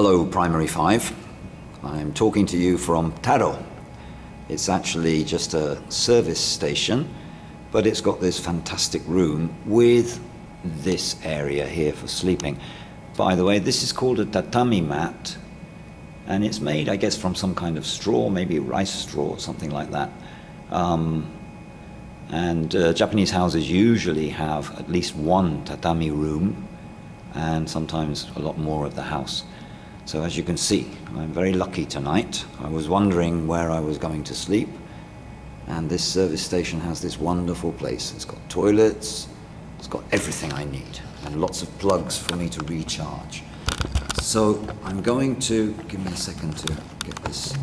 Hello, Primary 5. I'm talking to you from Taro. It's actually just a service station, but it's got this fantastic room with this area here for sleeping. By the way, this is called a tatami mat, and it's made, I guess, from some kind of straw, maybe rice straw or something like that. Um, and uh, Japanese houses usually have at least one tatami room, and sometimes a lot more of the house. So as you can see, I'm very lucky tonight. I was wondering where I was going to sleep, and this service station has this wonderful place. It's got toilets, it's got everything I need, and lots of plugs for me to recharge. So I'm going to, give me a second to get this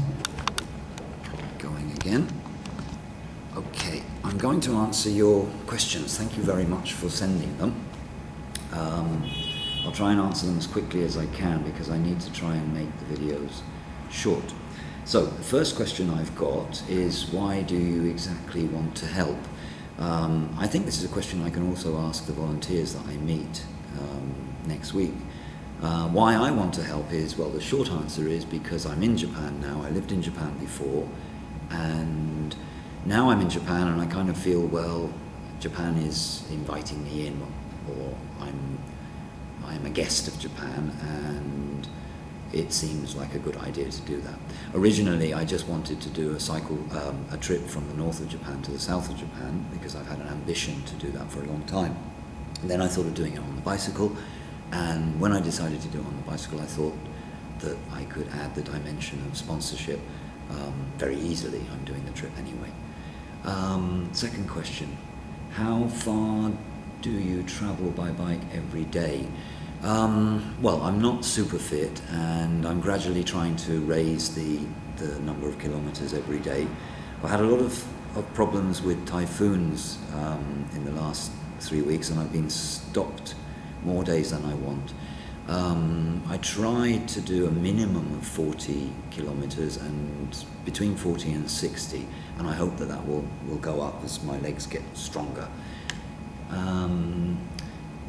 going again. Okay, I'm going to answer your questions. Thank you very much for sending them. Um, I'll try and answer them as quickly as I can because I need to try and make the videos short. So the first question I've got is why do you exactly want to help? Um, I think this is a question I can also ask the volunteers that I meet um, next week. Uh, why I want to help is, well, the short answer is because I'm in Japan now. I lived in Japan before, and now I'm in Japan, and I kind of feel, well, Japan is inviting me in, or I'm I'm a guest of Japan and it seems like a good idea to do that. Originally, I just wanted to do a cycle, um, a trip from the north of Japan to the south of Japan because I've had an ambition to do that for a long time. And then I thought of doing it on the bicycle, and when I decided to do it on the bicycle, I thought that I could add the dimension of sponsorship um, very easily. I'm doing the trip anyway. Um, second question, how far do you travel by bike every day? Um, well, I'm not super fit, and I'm gradually trying to raise the, the number of kilometres every day. I had a lot of, of problems with typhoons um, in the last three weeks, and I've been stopped more days than I want. Um, I tried to do a minimum of 40 kilometres and between 40 and 60, and I hope that that will, will go up as my legs get stronger. Um,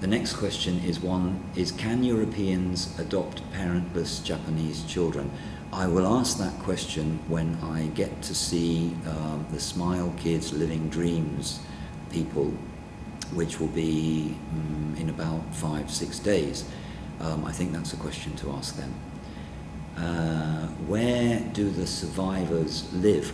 the next question is one is can Europeans adopt parentless Japanese children? I will ask that question when I get to see um, the Smile Kids Living Dreams people, which will be um, in about five, six days. Um, I think that's a question to ask them. Uh, where do the survivors live?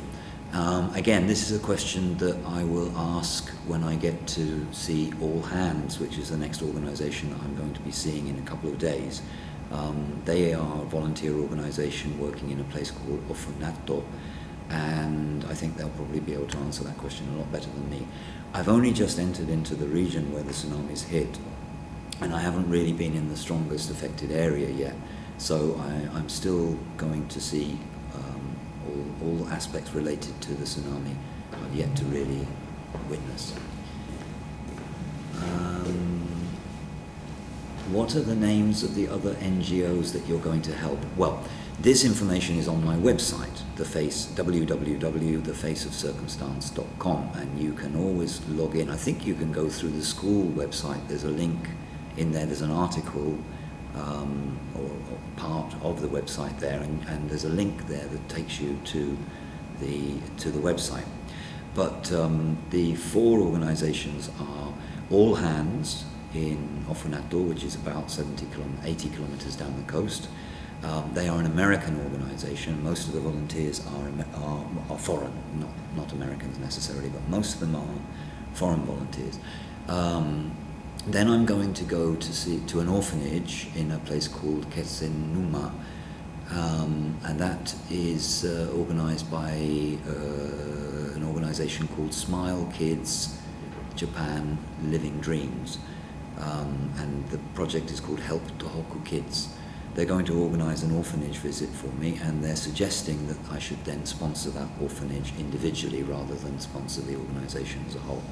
Um, again, this is a question that I will ask when I get to see All Hands, which is the next organisation that I'm going to be seeing in a couple of days. Um, they are a volunteer organisation working in a place called Ofunato, and I think they'll probably be able to answer that question a lot better than me. I've only just entered into the region where the tsunamis hit, and I haven't really been in the strongest affected area yet, so I, I'm still going to see all, all aspects related to the tsunami I've yet to really witness. Um, what are the names of the other NGOs that you're going to help? Well, this information is on my website, the face www.thefaceofcircumstance.com, and you can always log in. I think you can go through the school website. There's a link in there. There's an article um, or, or, part of the website there, and, and, there's a link there that takes you to the to the website. But um, the four organisations are All Hands in Ofunato, which is about 70 km, 80 kilometres down the coast. Um, they are an American organisation. Most of the volunteers are, are, are, foreign, not, not Americans necessarily, but most of them are foreign volunteers. Um, then I'm going to go to see to an orphanage in a place called Kesennuma, um, and that is uh, organised by uh, an organisation called Smile Kids Japan Living Dreams, um, and the project is called Help Tohoku Kids. They're going to organise an orphanage visit for me, and they're suggesting that I should then sponsor that orphanage individually rather than sponsor the organisation as a whole.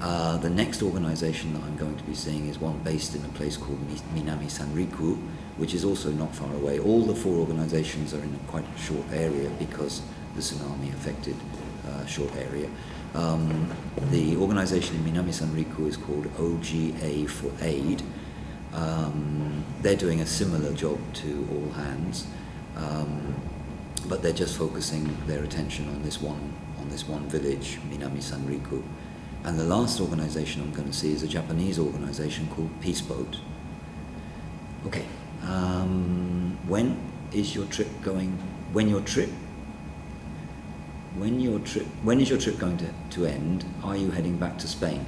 Uh, the next organisation that I'm going to be seeing is one based in a place called Minami Sanriku, which is also not far away. All the four organisations are in a quite short area because the tsunami affected uh, short area. Um, the organisation in Minami Sanriku is called OGA for Aid, Um, they're doing a similar job to All Hands, um, but they're just focusing their attention on this one on this one village, Minami Sanriku. And the last organization I'm going to see is a Japanese organization called Peace Boat. Okay, um, when is your trip going? When your trip? When your trip? When is your trip going to, to end? Are you heading back to Spain?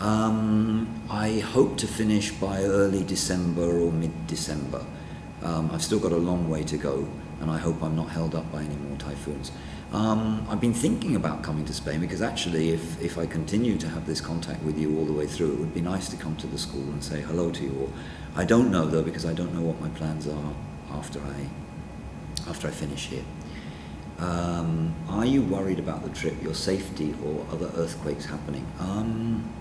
Um, I hope to finish by early December or mid-December. Um, I've still got a long way to go, and I hope I'm not held up by any more typhoons. Um, I've been thinking about coming to Spain because actually, if, if I continue to have this contact with you all the way through, it would be nice to come to the school and say hello to you. Or I don't know though because I don't know what my plans are after I after I finish here. Um, are you worried about the trip, your safety, or other earthquakes happening? Um,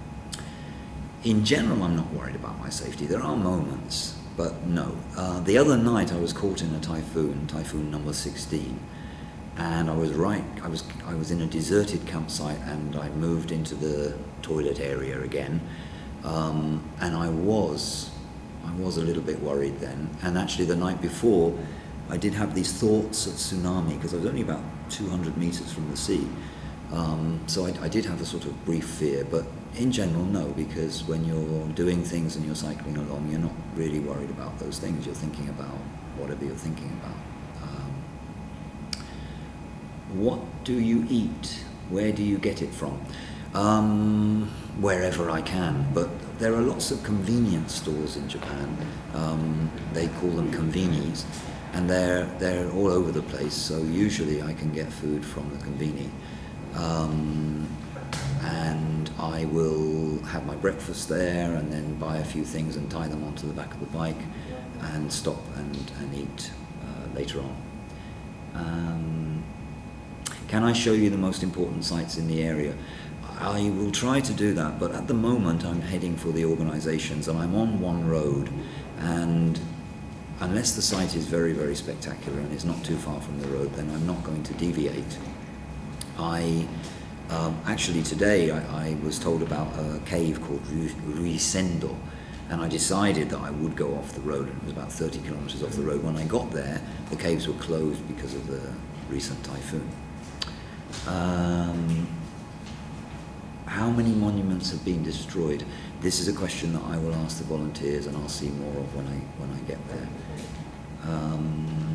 in general, I'm not worried about my safety. There are moments, but no. Uh, the other night, I was caught in a typhoon, typhoon number 16, and I was right. I was I was in a deserted campsite, and I moved into the toilet area again, um, and I was I was a little bit worried then. And actually, the night before, I did have these thoughts of tsunami because I was only about 200 meters from the sea. Um, so I, I, did have a sort of brief fear, but in general, no, because when you're doing things and you're cycling along, you're not really worried about those things. You're thinking about whatever you're thinking about. Um, what do you eat? Where do you get it from? Um, wherever I can, but there are lots of convenience stores in Japan. Um, they call them convenies, and they're they're all over the place. So usually I can get food from the conveni. Um, and I will have my breakfast there and then buy a few things and tie them onto the back of the bike and stop and, and eat uh, later on. Um, can I show you the most important sites in the area? I will try to do that, but at the moment I'm heading for the organizations and I'm on one road and unless the site is very, very spectacular and is not too far from the road, then I'm not going to deviate. I um, actually, today I, I, was told about a cave called Ryusendo, and I decided that I would go off the road, and it was about 30 kilometers off the road. When I got there, the caves were closed because of the recent typhoon. Um, how many monuments have been destroyed? This is a question that I will ask the volunteers, and I'll see more of when I when I get there. Um,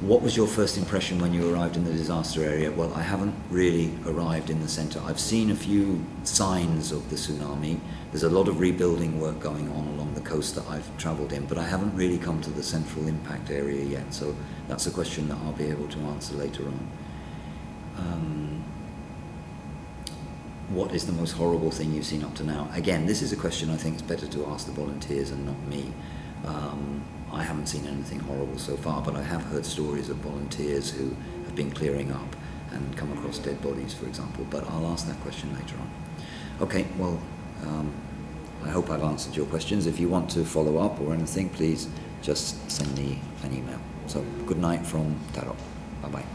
what was your first impression when you arrived in the disaster area? Well, I haven't really arrived in the center. I've seen a few signs of the tsunami. There's a lot of rebuilding work going on along the coast that I've traveled in, but I haven't really come to the central impact area yet. So that's a question that I'll be able to answer later on. Um, what is the most horrible thing you've seen up to now? Again, this is a question I think it's better to ask the volunteers and not me. Um, I haven't seen anything horrible so far, but I have heard stories of volunteers who have been clearing up and come across dead bodies, for example. But I'll ask that question later on. Okay, well, um, I hope I've answered your questions. If you want to follow up or anything, please just send me an email. So, good night from Taro. Bye bye.